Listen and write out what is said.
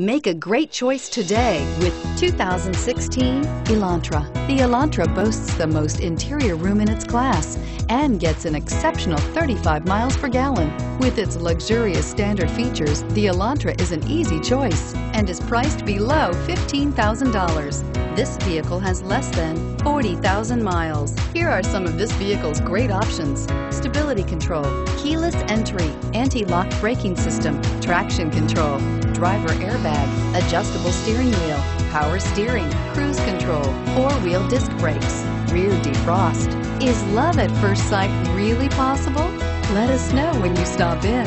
Make a great choice today with 2016 Elantra. The Elantra boasts the most interior room in its class and gets an exceptional 35 miles per gallon. With its luxurious standard features, the Elantra is an easy choice and is priced below $15,000. This vehicle has less than 40,000 miles. Here are some of this vehicle's great options. Stability control, keyless entry, anti-lock braking system, traction control, driver airbag, adjustable steering wheel, power steering, cruise control, four-wheel disc brakes, rear defrost. Is love at first sight really possible? Let us know when you stop in.